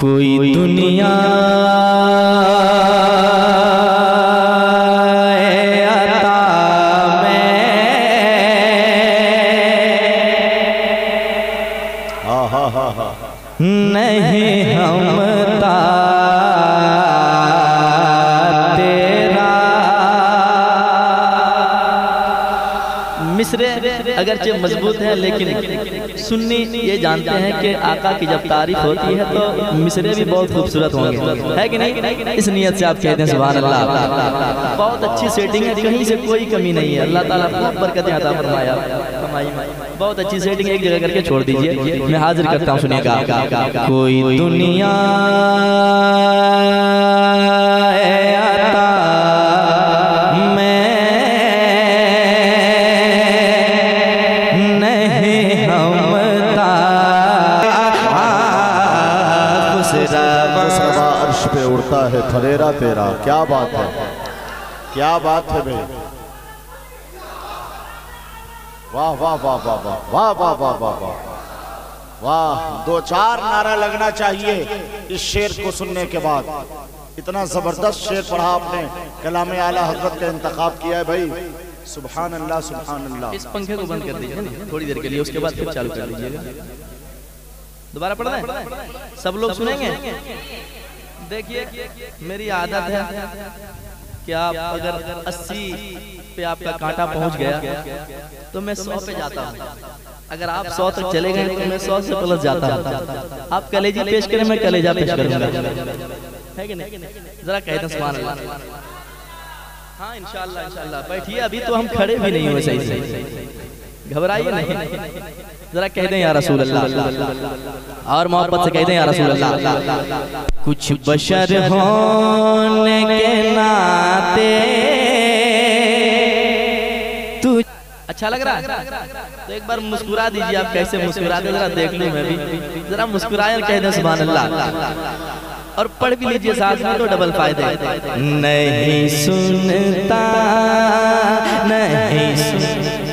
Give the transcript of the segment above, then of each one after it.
कोई दुनिया हम्म। नहीं हमता मिसरे अगरचे मज़बूत है, लेकिन सुन्नी ये जानते हैं कि आका की जब तारीफ़ होती है तो मिसरे भी बहुत खूबसूरत होंगे। है कि नहीं? इस नियत से आप कहते हैं सुभान अल्लाह बहुत अच्छी सेटिंग है, कहीं से कोई कमी नहीं है। अल्लाह ताला खूब बरकतें अता फरमाया। बहुत अच्छी सेटिंग एक जगह करके छोड़ दीजिए। मैं हाजिर करता हूँ, सुनिएगा। कोई दुनिया अर्श है थलेरा तेरा क्या बात है क्या बात है भाई वाह वाह वाह वाह वाह वाह वाह वाह वाह वाह वाह दो चार नारा लगना चाहिए इस शेर को सुनने के बाद इतना ज़बरदस्त शेर पढ़ा आपने कलाम आला हज़रत का इंतखाब किया है भाई सुबहान अल्लाह सुबहान अल्लाह इस पंखे को बंद कर दीजिए ना थोड़ी देर के लिए उसके बाद फिर चालू कर लीजिएगा दोबारा पढ़ना है सब लोग सुनेंगे देखिए मेरी आदत है कि आप अगर 80 पे आपका कांटा पहुँच गया तो मैं 100 पे जाता हूँ। अगर आप 100 तक चले गए तो मैं 100 से प्लस जाता हूँ। आप कलेजी पेश करें मैं कलेजा पेश करूँगा। है कि नहीं? जरा कहते हैं सुभान अल्लाह। हाँ इंशाल्लाह इंशाल्लाह। बैठिए अभी तो हम खड़े भी नहीं हुए सही से। घबराइए नहीं। जरा कह दें या रसूल अल्लाह। और मोहब्बत से कह दें या रसूल अल्लाह। कुछ बशर होने के नाते तू अच्छा लग रहा है? तो एक बार मुस्कुरा दीजिए आप कैसे मुस्कुराते जरा देख लूँ मैं भी। जरा मुस्कुराए और कह दें सुभान अल्लाह और पढ़ भी लीजिए साथ में तो डबल फ़ायदे नहीं सुनता नहीं सुन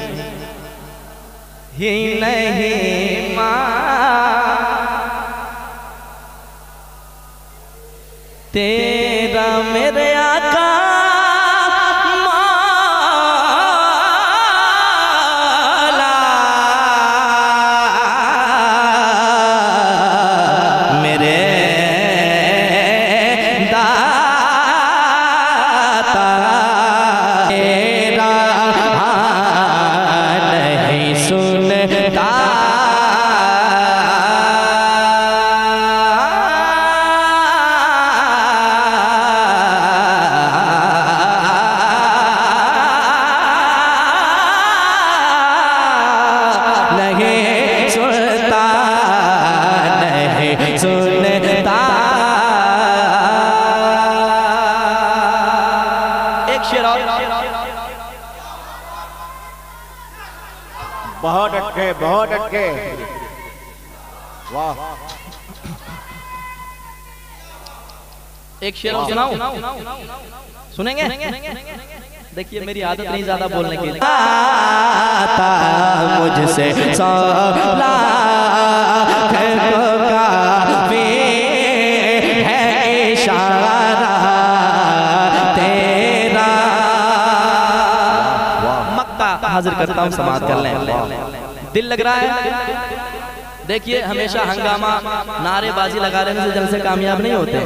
ही नहीं तेरा अटके वाह एक शेर और सुनाऊं सुनेंगे? देखिए मेरी आदत नहीं ज़्यादा बोलने की आता मुझसे को है हाजिर करता हूँ समाप्त कर लें। दिल लग रहा है। देखिए, हमेशा हंगामा, नारेबाजी लगा लेने से जल्द से कामयाब नहीं होते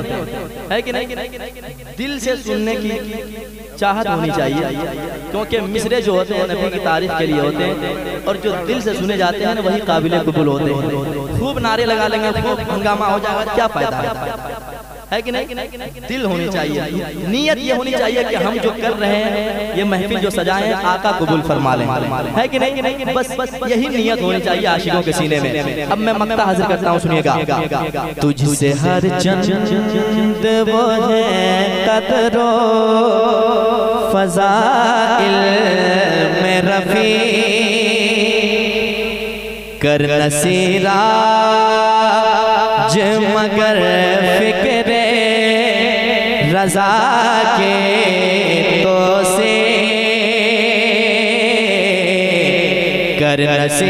है। कि नहीं? दिल से सुनने की चाहत होनी चाहिए, क्योंकि मिसरे जो होते हैं, नबी की तारीफ़ के लिए होते हैं, और जो दिल से सुने जाते हैं ना, वही काबिल कबूल होते हैं। खूब नारे लगा लेंगे, खूब हंगामा हो जाएगा, क्या फ़ायदा? है कि नहीं? दिल होनी चाहिए। नीयत ये होनी चाहिए कि हम जो कर रहे हैं ये महफिल जो सजाए हैं आका कबूल फरमा लें। है कि नहीं? बस बस यही नीयत होनी चाहिए आशिकों के सीने में। अब मैं मक्ता हाजिर करता हूँ सुनिएगा। तुझसे हर चंद वो है कतरो फजाइल में रफी कर नसीरा ज मगर फिक्रे रजा के तो से करन से